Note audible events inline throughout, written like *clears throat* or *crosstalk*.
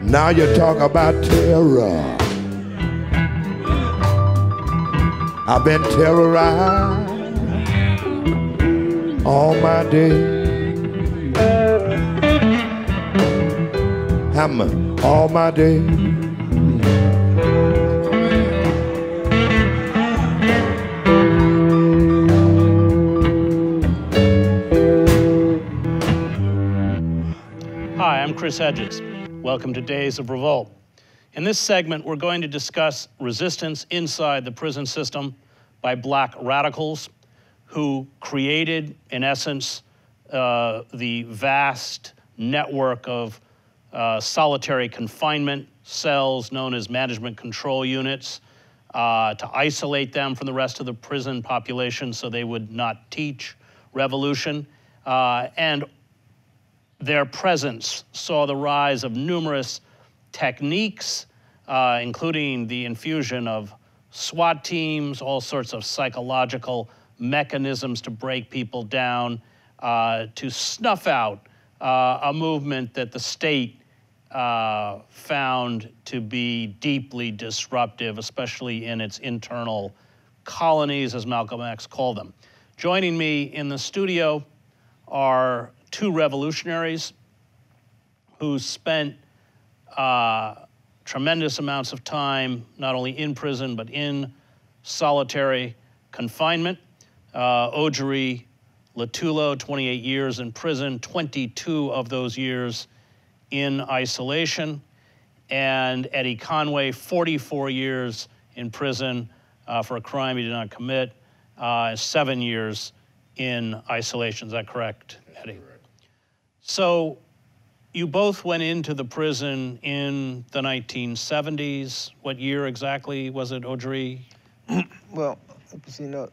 Now you talk about terror. I've been terrorized all my day. Hammer all my day. Hi, I'm Chris Hedges. Welcome to Days of Revolt. In this segment, we're going to discuss resistance inside the prison system by black radicals who created, in essence, uh, the vast network of uh, solitary confinement cells known as management control units uh, to isolate them from the rest of the prison population so they would not teach revolution. Uh, and their presence saw the rise of numerous techniques, uh, including the infusion of SWAT teams, all sorts of psychological mechanisms to break people down, uh, to snuff out uh, a movement that the state uh, found to be deeply disruptive, especially in its internal colonies, as Malcolm X called them. Joining me in the studio are two revolutionaries who spent uh, tremendous amounts of time not only in prison but in solitary confinement. Uh, Ojore Lutalo, 28 years in prison, 22 of those years in isolation. And Eddie Conway, 44 years in prison uh, for a crime he did not commit, uh, seven years in isolation. Is that correct, Eddie? So you both went into the prison in the 1970s. What year exactly was it, Ojore? *clears throat* Well, you know,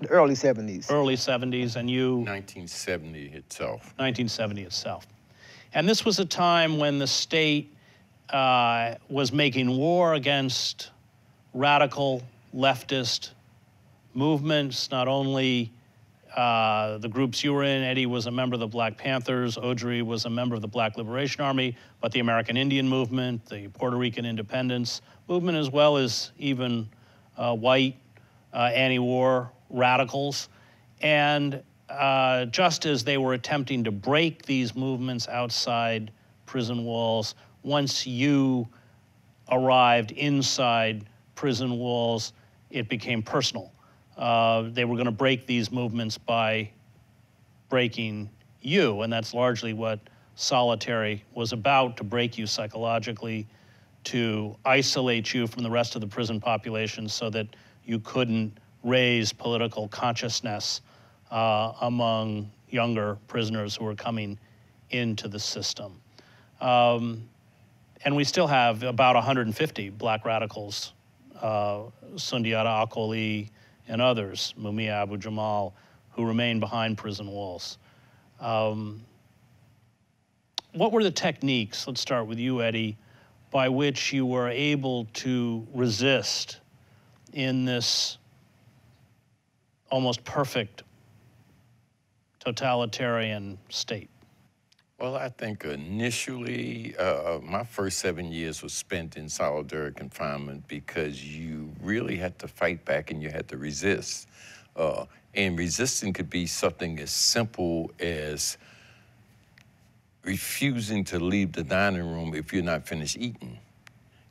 the early 70s. Early 70s, and you 1970 itself. 1970 itself. And this was a time when the state uh, was making war against radical leftist movements, not only uh, the groups you were in. Eddie was a member of the Black Panthers, Ojore was a member of the Black Liberation Army, but the American Indian movement, the Puerto Rican independence movement, as well as even uh, white uh, anti war radicals. And uh, just as they were attempting to break these movements outside prison walls, once you arrived inside prison walls, it became personal. Uh, they were going to break these movements by breaking you, and that's largely what solitary was about to break you psychologically, to isolate you from the rest of the prison population so that you couldn't raise political consciousness uh, among younger prisoners who were coming into the system. Um, and we still have about 150 black radicals, uh, Sundiata Acoli and others, Mumia Abu Jamal, who remain behind prison walls. Um, what were the techniques, let's start with you, Eddie, by which you were able to resist in this almost perfect totalitarian state? Well, I think initially, uh, my first seven years was spent in solitary confinement because you really had to fight back and you had to resist. Uh, and resisting could be something as simple as refusing to leave the dining room if you're not finished eating.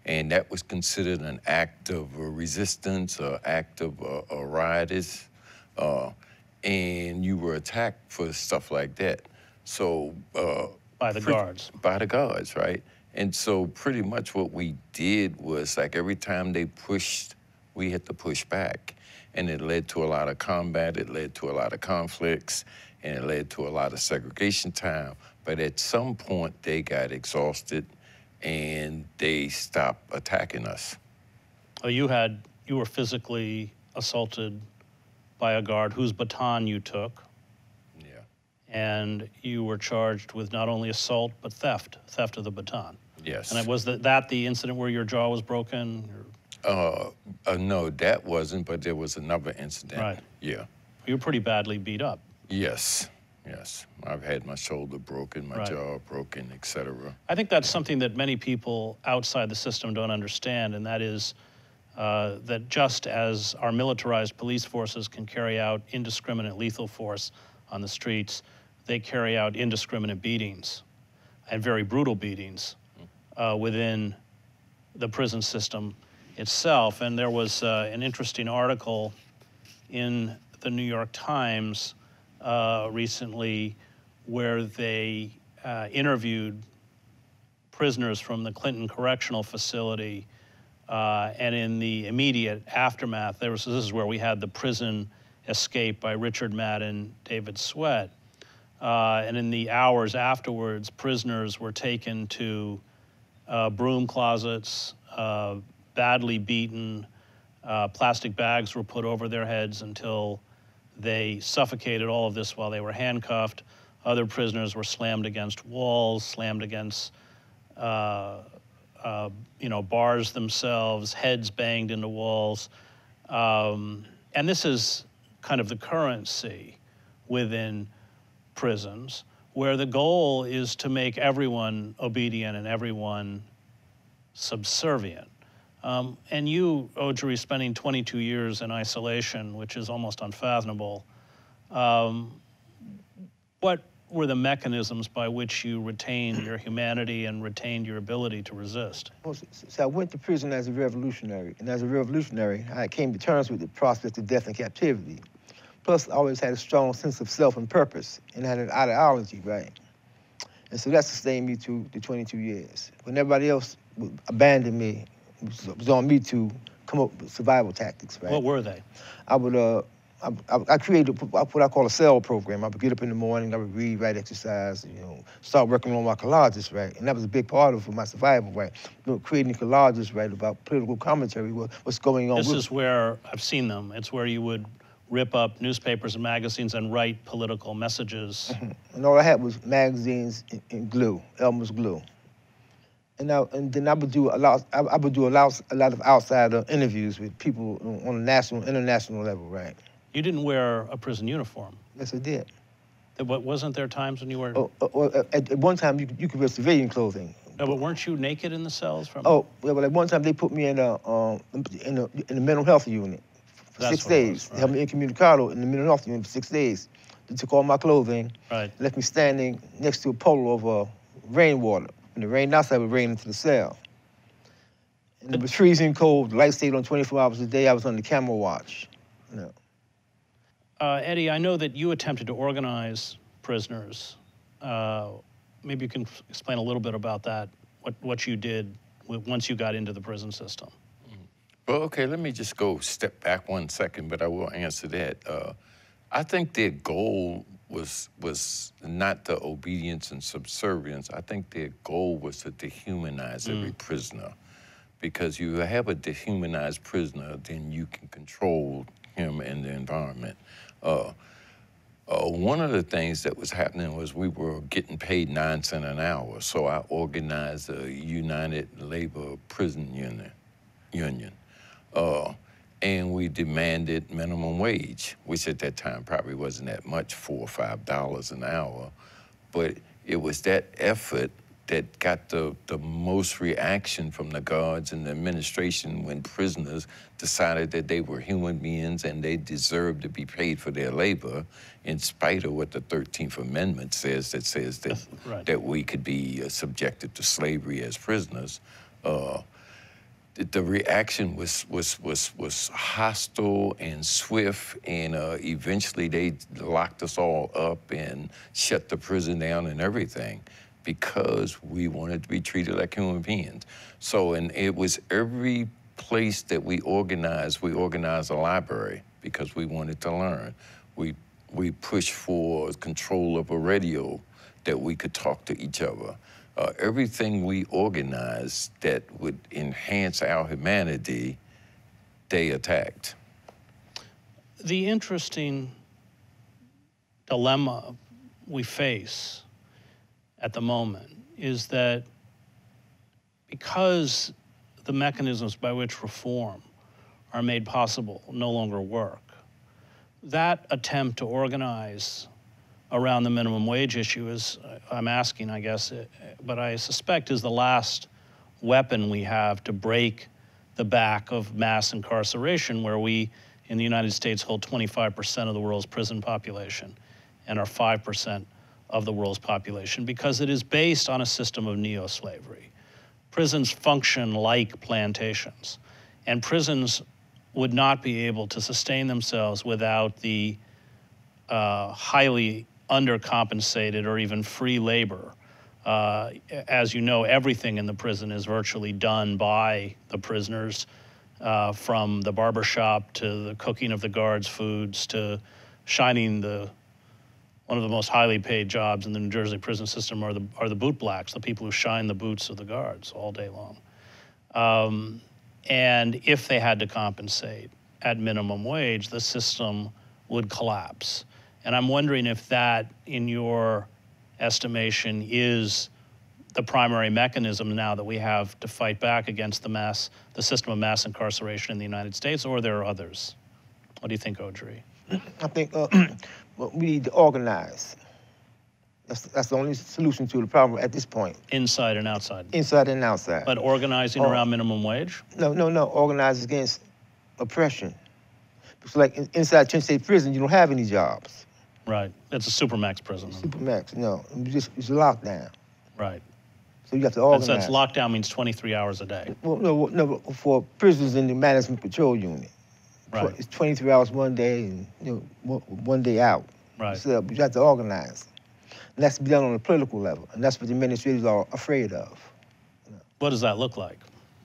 And that was considered an act of resistance, an act of uh, a riotous, uh, and you were attacked for stuff like that. So uh, By the pre- guards. By the guards, right? And so pretty much what we did was like every time they pushed, we had to push back, and it led to a lot of combat. It led to a lot of conflicts, and it led to a lot of segregation time. But at some point, they got exhausted, and they stopped attacking us. Oh, you had you were physically assaulted by a guard whose baton you took. And you were charged with not only assault but theft, theft of the baton. Yes. And was that, that the incident where your jaw was broken? Or- Uh, uh, no, that wasn't, but there was another incident. Right. Yeah. You were pretty badly beat up. Yes. Yes, I've had my shoulder broken, my Right. jaw broken, etc. I think that's something that many people outside the system don't understand, and that is uh, that just as our militarized police forces can carry out indiscriminate lethal force on the streets, they carry out indiscriminate beatings and very brutal beatings uh, within the prison system itself. And there was uh, an interesting article in the New York Times uh, recently where they uh, interviewed prisoners from the Clinton Correctional Facility. Uh, and in the immediate aftermath, there was, this is where we had the prison escape by Richard Madden, David Sweat. Uh, and in the hours afterwards, prisoners were taken to uh, broom closets, uh, badly beaten. Uh, plastic bags were put over their heads until they suffocated. All of this while they were handcuffed. Other prisoners were slammed against walls, slammed against, uh, uh, you know, bars themselves, heads banged into walls. Um, and this is kind of the currency within prisons, where the goal is to make everyone obedient and everyone subservient. Um, and you, Ojore, spending 22 years in isolation, which is almost unfathomable, um, what were the mechanisms by which you retained your humanity and retained your ability to resist? Well, So I went to prison as a revolutionary, and as a revolutionary, I came to terms with the prospect of death and captivity. Plus, I always had a strong sense of self and purpose, and had an ideology, right? And so that sustained me through the 22 years. When everybody else abandoned me, it was, on me to come up with survival tactics, right? What were they? I would uh, I, I, I created what I call a cell program. I would get up in the morning, I would read, write, exercise, you know, start working on my collages, right? And that was a big part of my survival, right? You know, creating collages, right, about political commentary, what, what's going on. This with- is where I've seen them. It's where you would rip up newspapers and magazines and write political messages. *laughs* and all I had was magazines and, and glue, Elmer's glue. And, I, and then I would do a lot. I, I would do a lot, a lot of outside interviews with people on a national, international level, right? You didn't wear a prison uniform. Yes, I did. Wa- Wasn't there times when you were? Oh, oh, oh, at, at one time, you, could- you could wear civilian clothing. No, but weren't you naked in the cells? From Oh, well, like one time they put me in a um in a in a mental health unit for That's six what it was, days. They held me incommunicado in the mental health unit for six days. They took all my clothing, right. left me standing next to a puddle of uh, rainwater. And the rain outside would rain into the cell. And it was freezing cold. The light stayed on 24 hours a day. I was under camera watch. You know. Uh, Eddie, I know that you attempted to organize prisoners. Uh, maybe you can f- explain a little bit about that. What what you did w- once you got into the prison system. Well, okay, let me just go step back one second, but I will answer that. Uh, I think their goal was was not the obedience and subservience. I think their goal was to dehumanize every prisoner, because you have a dehumanized prisoner, then you can control him and the environment. Uh, uh, one of the things that was happening was we were getting paid nine cents an hour, so I organized a United Labor Prison Union. Union. Uh, and we demanded minimum wage, which at that time probably wasn't that much, four or five dollars an hour. But it was that effort that got the, the most reaction from the guards and the administration when prisoners decided that they were human beings and they deserved to be paid for their labor, in spite of what the 13th Amendment says, that says that, Right. that we could be uh, subjected to slavery as prisoners. Uh, the, reaction was was was was hostile and swift, and uh, eventually they locked us all up and shut the prison down and everything because we wanted to be treated like human beings. So, and it was every place that we organized. We organized a library because we wanted to learn. We we pushed for control of a radio that we could talk to each other. Uh, everything we organized that would enhance our humanity, they attacked. The interesting dilemma we face at the moment is that because the mechanisms by which reform are made possible no longer work, that attempt to organize around the minimum wage issue is, uh, I'm asking, I guess, uh, but I suspect is the last weapon we have to break the back of mass incarceration, where we in the United States hold 25% of the world's prison population and are 5% of the world's population because it is based on a system of neo slavery. Prisons function like plantations, and prisons would not be able to sustain themselves without the uh, highly undercompensated or even free labor. Uh, as you know, everything in the prison is virtually done by the prisoners, uh, from the barber shop to the cooking of the guards' foods to shining the one of the most highly paid jobs in the New Jersey prison system are the are the boot blacks, the people who shine the boots of the guards all day long. Um, and if they had to compensate at minimum wage, the system would collapse. And I'm wondering if that, in your estimation, is the primary mechanism now that we have to fight back against the mass, the system of mass incarceration in the United States, or there are others. What do you think, Ojore? I think uh, *clears throat* we need to organize. That's, that's the only solution to the problem at this point, Inside and outside. inside and outside. But organizing around minimum wage? No, no, no. Organize against oppression. Because like inside Chin State Prison, you don't have any jobs. Right. It's a supermax prison. Supermax, no. It's just it's lockdown. Right. So you have to And organize. so it's lockdown means 23 hours a day. Well, no, no, for prisoners in the management control unit. Right. It's 23 hours one day and you know one, day out. Right. So you have to organize. And that's to be done on a political level. And that's what the administrators are afraid of. What does that look like?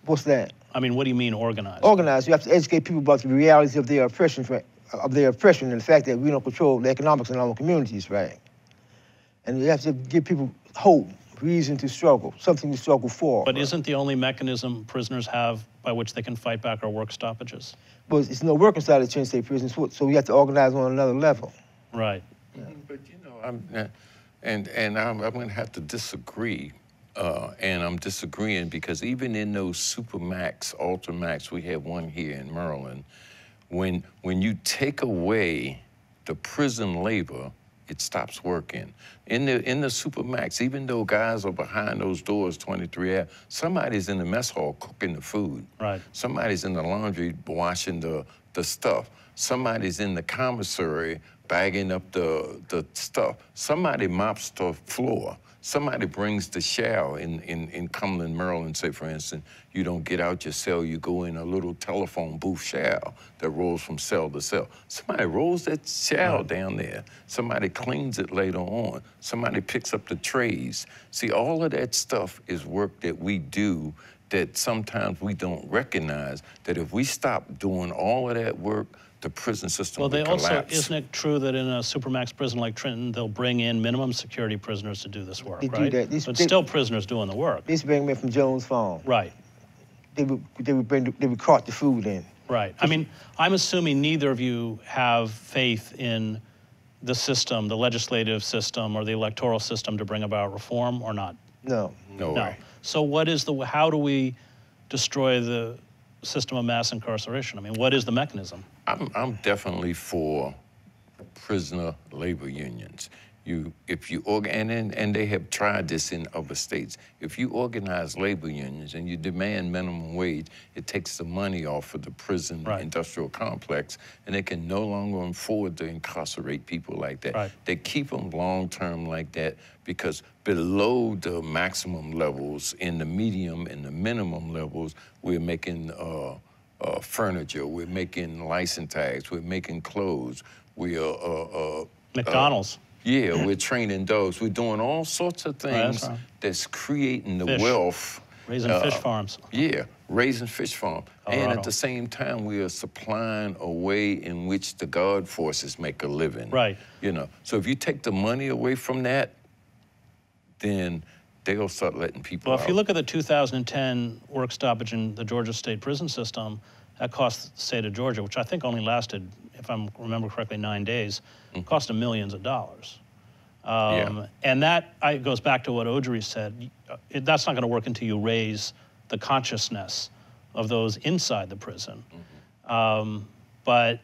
What's that? I mean, what do you mean organized? Organize. You have to educate people about the realities of their oppression? Of their oppression, and the fact that we don't control the economics in our communities, right? And you have to give people hope, reason to struggle, something to struggle for. But right? isn't the only mechanism prisoners have by which they can fight back our work stoppages? But it's no work inside of Chin State prisons, so so we have to organize on another level. Right. But you know, I'm, uh, and and I'm, I'm going to have to disagree, uh, and I'm disagreeing because even in those supermax, ultramax, we have one here in Maryland. When when you take away the prison labor, it stops working. In the in the supermax, even though guys are behind those doors 23 hours, somebody's in the mess hall cooking the food. Right. Somebody's in the laundry washing the, the stuff. Somebody's in the commissary bagging up the, the stuff. Somebody mops the floor. Somebody brings the shower in, in, in Cumberland, Maryland, say, for instance, you don't get out your cell, you go in a little telephone booth shower that rolls from cell to cell. Somebody rolls that shower down there. Somebody cleans it later on. Somebody picks up the trays. See, all of that stuff is work that we do that sometimes we don't recognize that if we stop doing all of that work, the prison system Well, will they also, isn't it true that in a supermax prison like Trenton, they'll bring in minimum security prisoners to do this work, They do that. These- But they- still prisoners doing the work. They used to bring them in from Jones Farm. Right. They would, they would bring, the, they would cart the food in. Right. I mean, I'm assuming neither of you have faith in the system, the legislative system or the electoral system to bring about reform or not? No. no, No. way. So what is the, how do we destroy the system of mass incarceration? I mean, what is the mechanism? I'm, I'm definitely for prisoner labor unions. You, if you and and they have tried this in other states. If you organize labor unions and you demand minimum wage, it takes the money off of the prison Right. industrial complex, and they can no longer afford to incarcerate people like that. Right. They keep them long term like that because below the maximum levels, in the medium and the minimum levels, we're making uh, uh, furniture, we're making license tags, we're making clothes, we are. Uh, uh, McDonald's. yeah, we're training dogs. We're doing all sorts of that's things right. that's creating the Fish. wealth. Raising uh, fish farms. Yeah, raising fish farm. And at the same time, we are supplying a way in which the guard forces make a living. Right. You know, so if you take the money away from that, then they'll start letting people Well, out. if you look at the 2010 work stoppage in the Georgia state prison system, that cost the state of Georgia, which I think only lasted, if I remember correctly, nine days, cost them millions of dollars. Um, Yeah. And that I, goes back to what Ojore said. Uh, It, that's not going to work until you raise the consciousness of those inside the prison. Um, but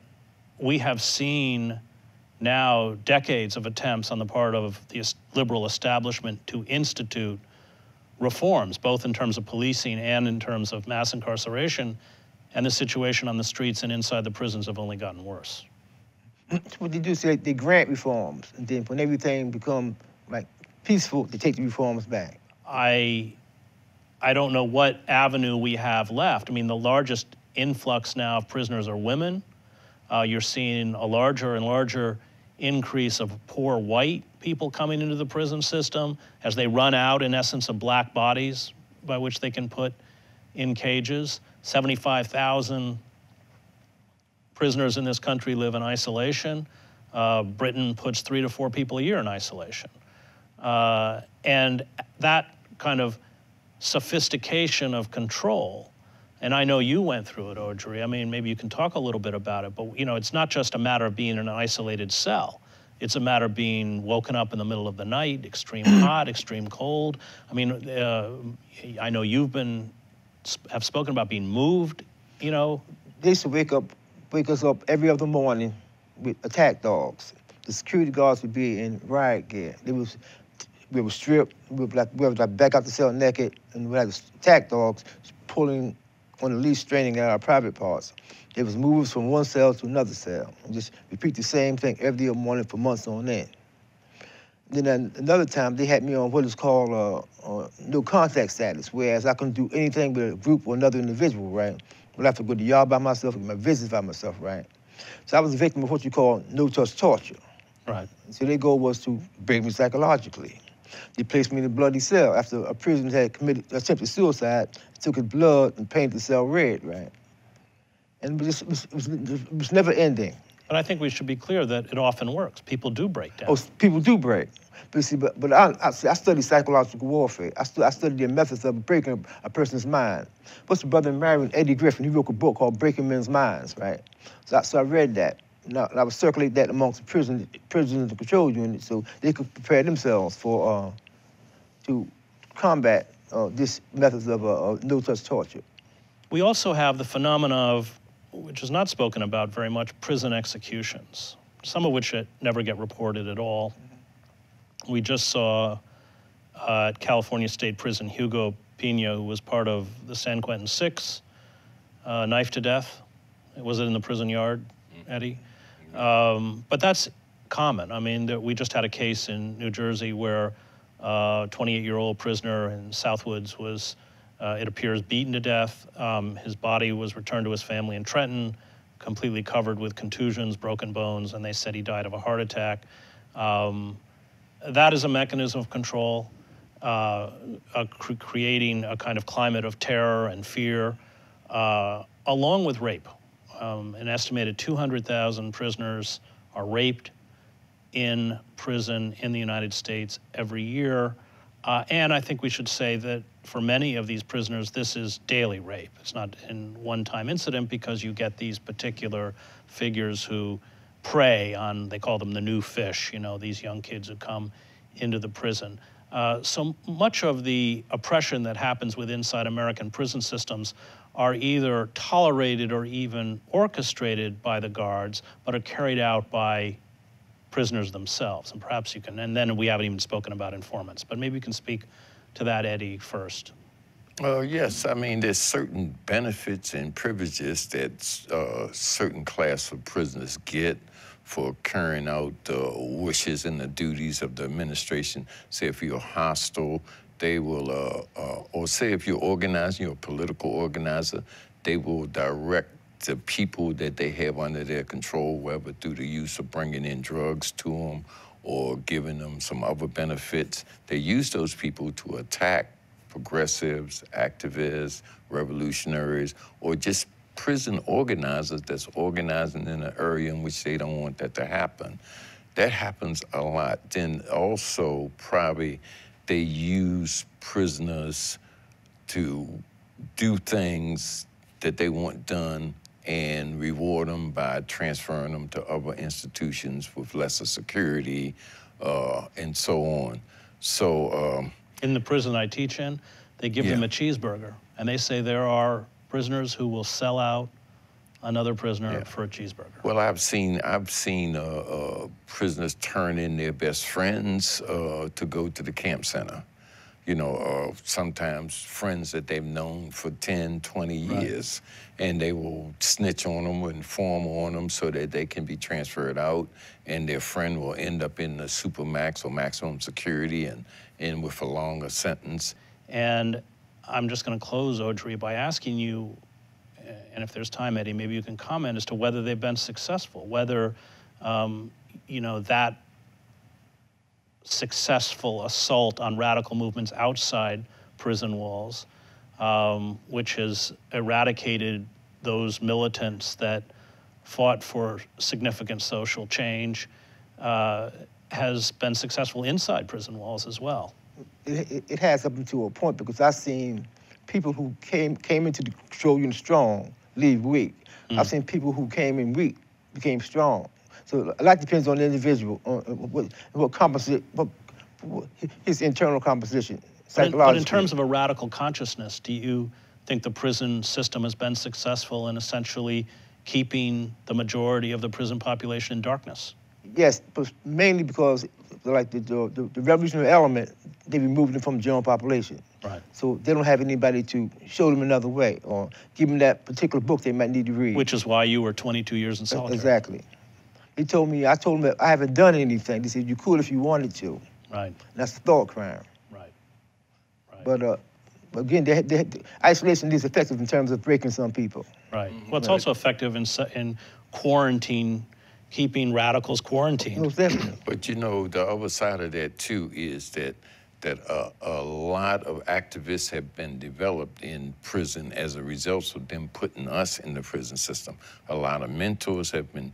we have seen now decades of attempts on the part of the liberal establishment to institute reforms, both in terms of policing and in terms of mass incarceration, and the situation on the streets and inside the prisons have only gotten worse. *clears throat* what they do is they, they grant reforms, and then when everything become like peaceful, they take the reforms back. I, I don't know what avenue we have left. I mean, the largest influx now of prisoners are women. Uh, you're seeing a larger and larger increase of poor white people coming into the prison system as they run out, in essence, of black bodies by which they can put in cages. 75,000 prisoners in this country live in isolation. Uh, Britain puts three to four people a year in isolation. Uh, and that kind of sophistication of control, and I know you went through it, Ojore. I mean, maybe you can talk a little bit about it, but you know, it's not just a matter of being in an isolated cell. It's a matter of being woken up in the middle of the night, extreme *clears throat* hot, extreme cold. I mean, uh, I know you've been have spoken about being moved. You know, They used to wake up, wake us up every other morning with attack dogs. The security guards would be in riot gear. They was, we were stripped. We were like, we would like back out the cell naked, and we had attack dogs pulling on the leash, straining at our private parts. It was moves from one cell to another cell, and just repeat the same thing every other morning for months on end. Then another time they had me on what is called uh, uh, no contact status, whereas I couldn't do anything with a group or another individual, right? But I have to go to yard by myself, get my visits by myself, right? So I was a victim of what you call no-touch torture. right? So their goal was to break me psychologically. They placed me in a bloody cell after a prisoner had committed attempted suicide, took his blood and painted the cell red, right? And it was, it was, it was, never ending. But I think we should be clear that it often works. People do break down. Oh, people do break. But see, but, but I, I, see, I study psychological warfare. I, stu- I study the methods of breaking a, a person's mind. What's the brother Marion Eddie Griffin? He wrote a book called Breaking Men's Minds, right? So I, so I read that. Now, and I would circulate that amongst the prison, prisoners and control units so they could prepare themselves for uh, to combat uh, this methods of uh, uh, no-touch torture. We also have the phenomena of, which is not spoken about very much, prison executions, some of which uh, never get reported at all. We just saw uh, at California State Prison Hugo Pinell, who was part of the San Quentin Six, uh, knifed to death. Was it in the prison yard, Eddie? Um, but that's common. I mean, there, we just had a case in New Jersey where a 28-year-old prisoner in Southwoods was, uh, it appears, beaten to death. Um, his body was returned to his family in Trenton, completely covered with contusions, broken bones, and they said he died of a heart attack. Um, that is a mechanism of control, uh, cr- creating a kind of climate of terror and fear, uh, along with rape. Um, an estimated 200,000 prisoners are raped in prison in the United States every year. Uh, and I think we should say that for many of these prisoners, this is daily rape. It's not in one time incident because you get these particular figures who prey on, they call them the new fish, you know, these young kids who come into the prison. Uh, so much of the oppression that happens with inside American prison systems are either tolerated or even orchestrated by the guards, but are carried out by prisoners themselves. And perhaps you can, and then we haven't even spoken about informants, but maybe you can speak to that, Eddie, first. Well, yes. I mean, there's certain benefits and privileges that uh, certain class of prisoners get for carrying out the wishes and the duties of the administration. Say if you're hostile, they will, uh, uh, or say if you're organizing, you're a political organizer, they will direct the people that they have under their control, whether through the use of bringing in drugs to them or giving them some other benefits. They use those people to attack progressives, activists, revolutionaries, or just prison organizers that's organizing in an area in which they don't want that to happen. That happens a lot. Then also, probably, they use prisoners to do things that they want done and reward them by transferring them to other institutions with lesser security uh, and so on. So, um, In the prison I teach in, they give them a cheeseburger, and they say there are prisoners who will sell out another prisoner Yeah. for a cheeseburger. Well, I've seen I've seen uh, uh, prisoners turn in their best friends uh, to go to the camp center. You know, uh, sometimes friends that they've known for 10, 20 years, and they will snitch on them, inform on them so that they can be transferred out, and their friend will end up in the supermax or maximum security and, and with a longer sentence. And I'm just going to close, Ojore, by asking you, and if there's time, Eddie, maybe you can comment as to whether they've been successful, whether, um, you know, that successful assault on radical movements outside prison walls, um, which has eradicated those militants that fought for significant social change, uh, has been successful inside prison walls as well. It, it, it has up to a point because I've seen people who came came into the control unit strong leave weak. I've seen people who came in weak became strong. So a lot depends on the individual, on what, what composite, what, what his internal composition, But in, but in terms of a radical consciousness, do you think the prison system has been successful in essentially keeping the majority of the prison population in darkness? Yes, but mainly because like the, the, the revolutionary element, they removed them from the general population. Right. So they don't have anybody to show them another way or give them that particular book they might need to read. Which is why you were 22 years in solitary. Exactly. He told me, I told him that I haven't done anything. He said, you could if you wanted to. Right, And that's a thought crime. right, right, But uh, again, they, they, isolation is effective in terms of breaking some people. right. Well, it's also effective in, in quarantine, keeping radicals quarantined. Most definitely. *clears throat* But you know, the other side of that too is that that uh, a lot of activists have been developed in prison as a result of them putting us in the prison system. A lot of mentors have been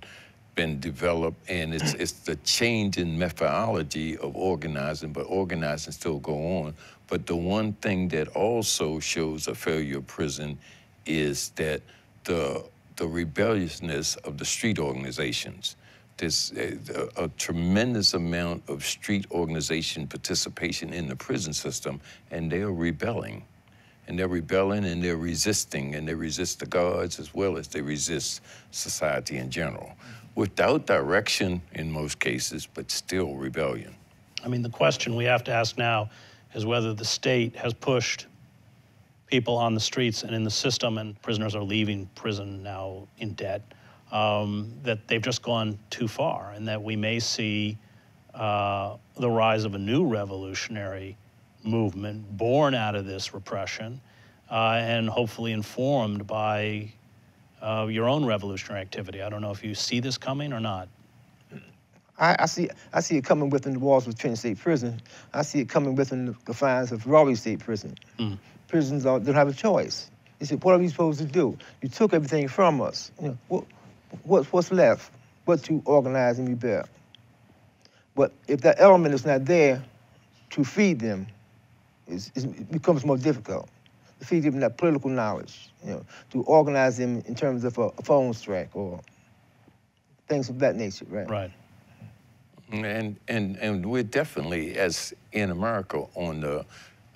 been developed, and it's it's the change in methodology of organizing, but organizing still go on. But the one thing that also shows a failure of prison is that the the rebelliousness of the street organizations. There's a, a, a tremendous amount of street organization participation in the prison system, and they're rebelling. And they're rebelling and they're resisting, and they resist the guards as well as they resist society in general. Without direction in most cases, but still rebellion. I mean, the question we have to ask now is whether the state has pushed people on the streets and in the system, and prisoners are leaving prison now in debt, um, that they've just gone too far, and that we may see uh, the rise of a new revolutionary movement born out of this repression uh, and hopefully informed by uh, your own revolutionary activity. I don't know if you see this coming or not. I, I see I see it coming within the walls of Trenton State Prison. I see it coming within the confines of Rahway State Prison. Prisons are, don't have a choice. They said, what are we supposed to do? You took everything from us. You know, what, what's, what's left? What to organize and rebel? But if that element is not there to feed them, it becomes more difficult. To feed them that political knowledge, you know, to organize them in terms of a, a phone strike or things of that nature, right? Right. And and and we're definitely, as in America, on the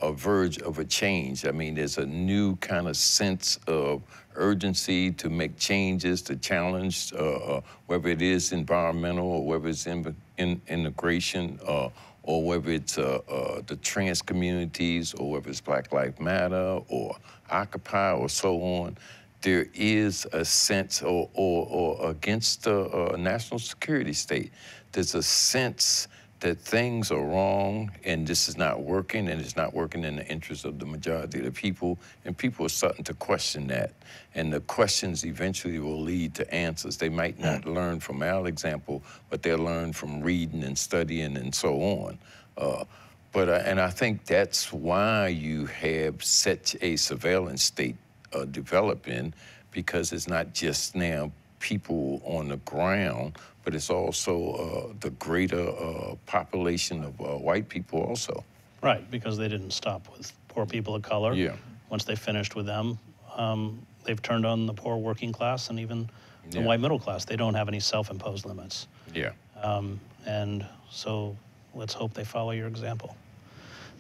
a verge of a change. I mean, there's a new kind of sense of urgency to make changes, to challenge, uh, uh, whether it is environmental or whether it's in, in, integration uh, or whether it's uh, uh, the trans communities or whether it's Black Lives Matter or Occupy or so on. There is a sense, or, or, or against the uh, national security state, there's a sense that things are wrong and this is not working and it's not working in the interest of the majority of the people. And people are starting to question that. And the questions eventually will lead to answers. They might not learn from our example but they'll learn from reading and studying and so on. Uh, but uh, and i think that's why you have such a surveillance state uh, developing because it's not just now people on the ground, but it's also uh, the greater uh, population of uh, white people also. Right, because they didn't stop with poor people of color. Yeah. Once they finished with them, um, they've turned on the poor working class and even the Yeah. white middle class. They don't have any self-imposed limits. Yeah. Um, and so let's hope they follow your example.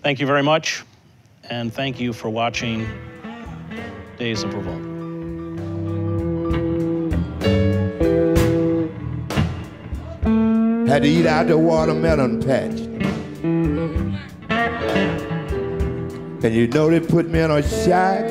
Thank you very much, and thank you for watching Days of Revolt. had to eat out the watermelon patch. And you know they put me in a shack